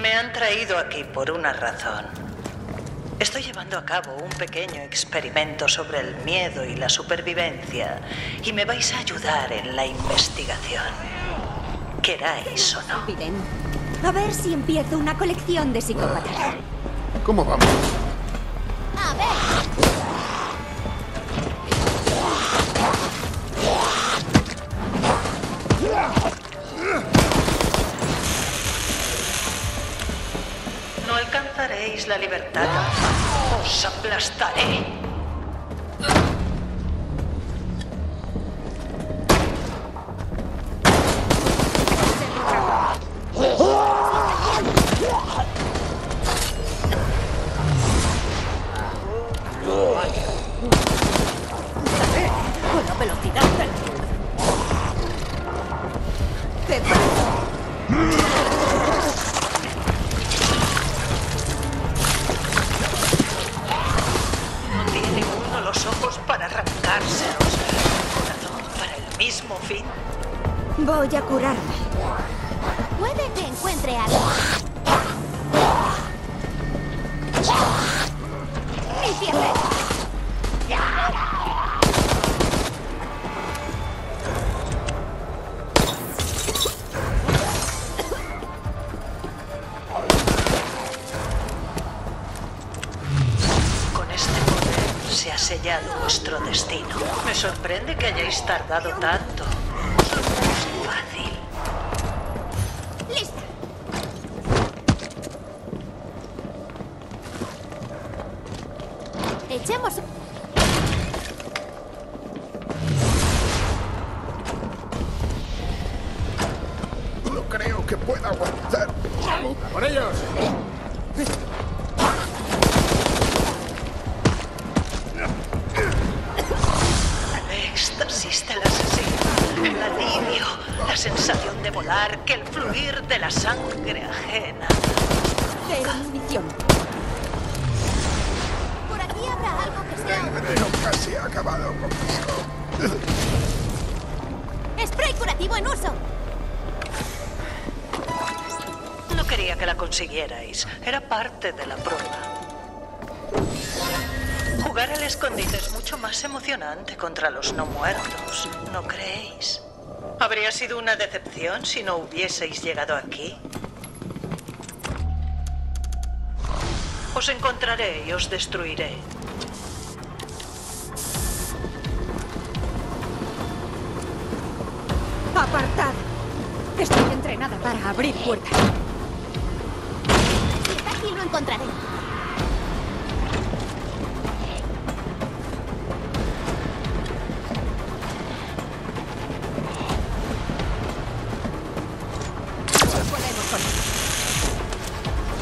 Me han traído aquí por una razón. Estoy llevando a cabo un pequeño experimento sobre el miedo y la supervivencia y me vais a ayudar en la investigación. Queráis o no. Miren, a ver si empiezo una colección de psicópatas. ¿Cómo vamos? A ver. Alcanzaréis la libertad. Os aplastaré. Puede que encuentre algo. Con este poder se ha sellado vuestro destino. Me sorprende que hayáis tardado tanto. Echemos... No creo que pueda aguantar. ¡Por ellos! El éxtasis del asesino, el alivio, la sensación de volar, que el fluir de la sangre ajena. Cero veneno casi ha acabado conmigo. ¡Spray curativo en uso! No quería que la consiguierais. Era parte de la prueba. Jugar al escondite es mucho más emocionante contra los no muertos, ¿no creéis? Habría sido una decepción si no hubieseis llegado aquí. Os encontraré y os destruiré. ¡Apartad! Estoy entrenada para abrir puertas. Si está aquí lo encontraré.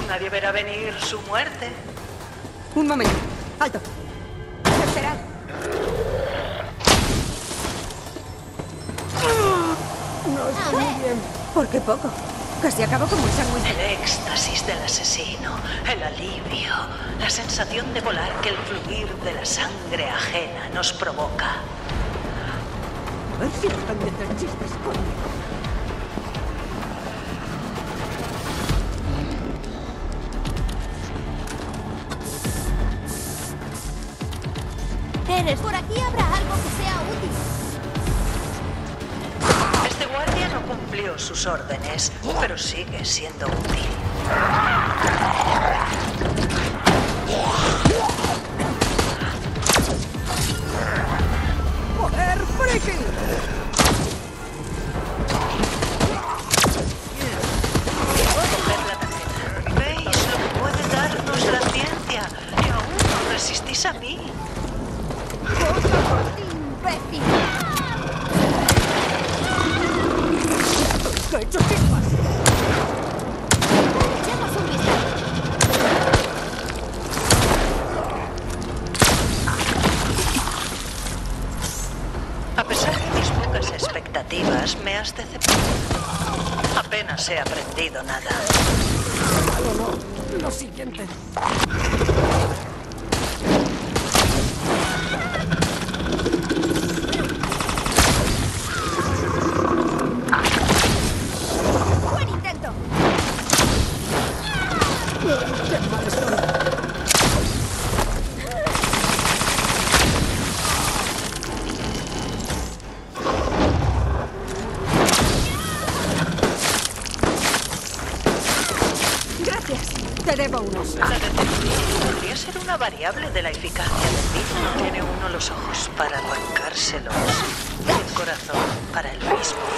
Nadie verá venir su muerte. Un momento. Alto. Estoy muy bien. ¿Por qué poco? Casi acabo como un sándwich. El éxtasis del asesino, el alivio, la sensación de volar que el fluir de la sangre ajena nos provoca. A ver si están de hacer chistes conmigo. Eres... Por aquí habrá algo que sea útil. Este guardia no cumplió sus órdenes, pero sigue siendo útil. Expectativas, me has decepcionado. Apenas he aprendido nada. Lo siguiente. Variable de la eficacia del vino. Tiene uno los ojos para arrancárselos y el corazón para el mismo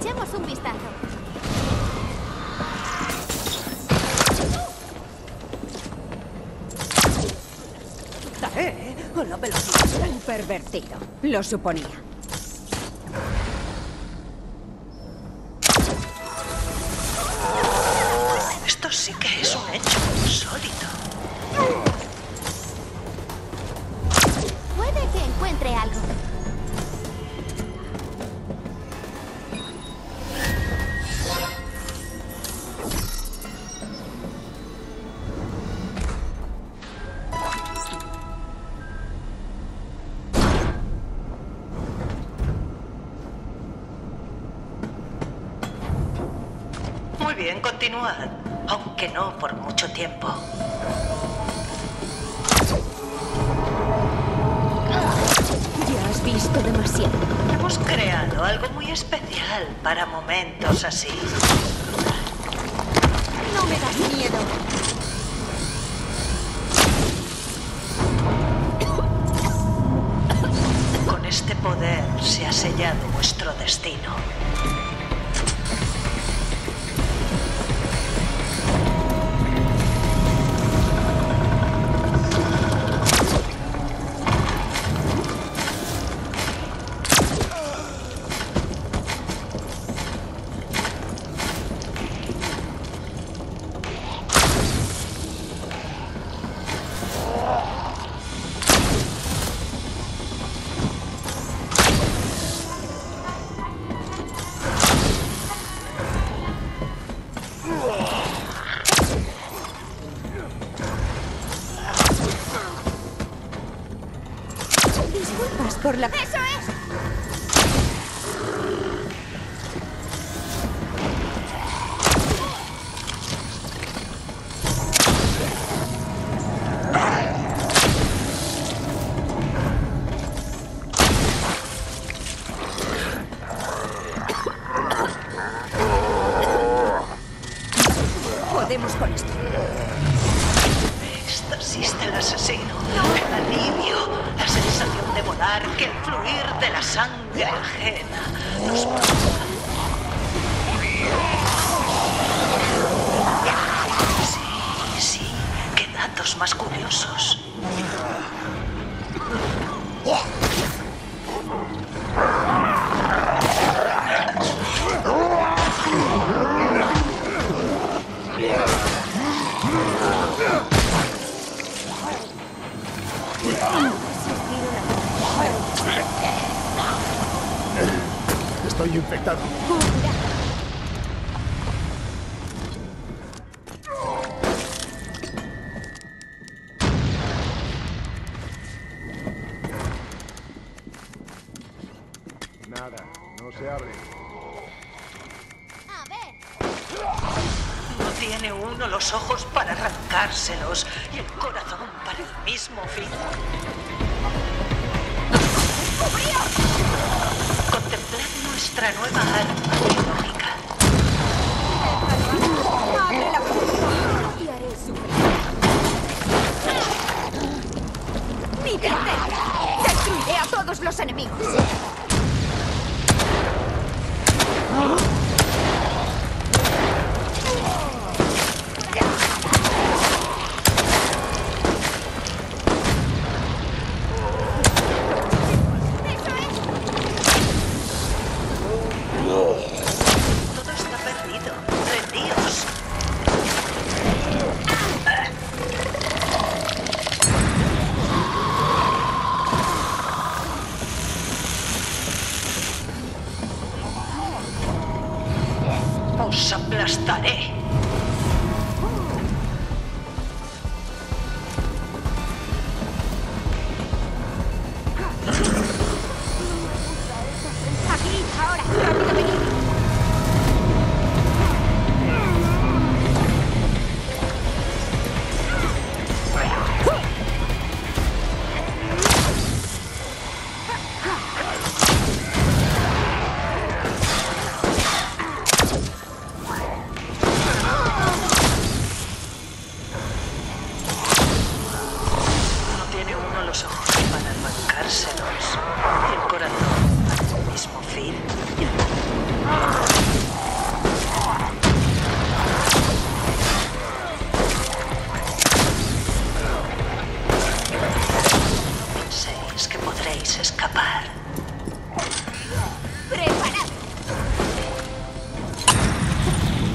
Echemos un vistazo. ¿Eh? Con la velocidad. Un pervertido. Lo suponía. Continuad. Aunque no por mucho tiempo. Ya has visto demasiado. Hemos creado algo muy especial para momentos así. No me das miedo. Con este poder se ha sellado vuestro destino. Disculpas por la... ¡Eso es! Podemos con esto. Éxtasis del asesino, el alivio, de volar que el fluir de la sangre ajena nos provoca. Sí, sí, qué datos más curiosos. Infectado. Nada, no se abre. A ver. No tiene uno los ojos para arrancárselos y el corazón para el mismo fin. Contempladme nuestra nueva arma biológica. ¡Abre la puerta! Y haré sufrir. ¡Mi tercera! ¡Destruiré a todos los enemigos! Os aplastaré.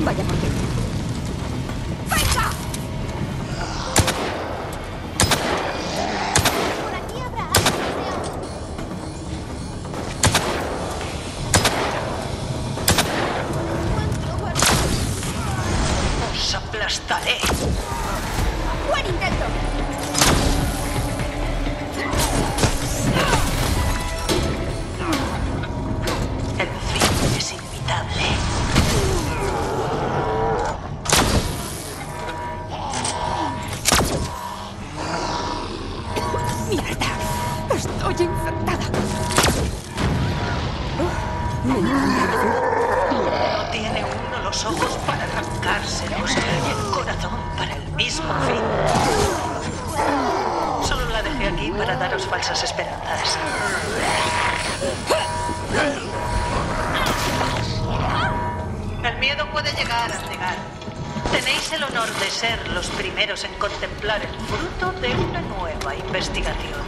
Vaya por Tenéis el honor de ser los primeros en contemplar el fruto de una nueva investigación.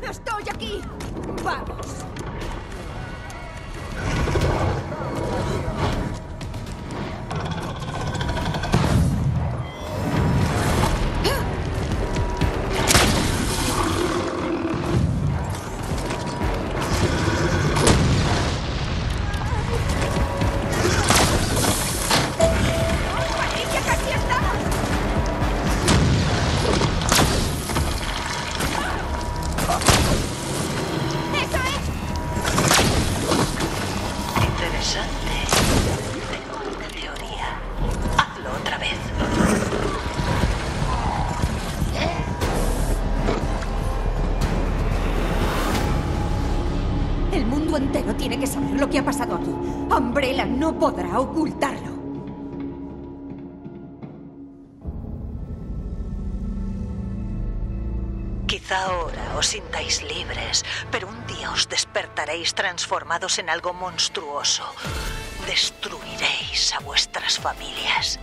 ¡Estoy aquí! ¡Vamos! Entero tiene que saber lo que ha pasado aquí. Umbrella no podrá ocultarlo. Quizá ahora os sintáis libres, pero un día os despertaréis transformados en algo monstruoso. Destruiréis a vuestras familias.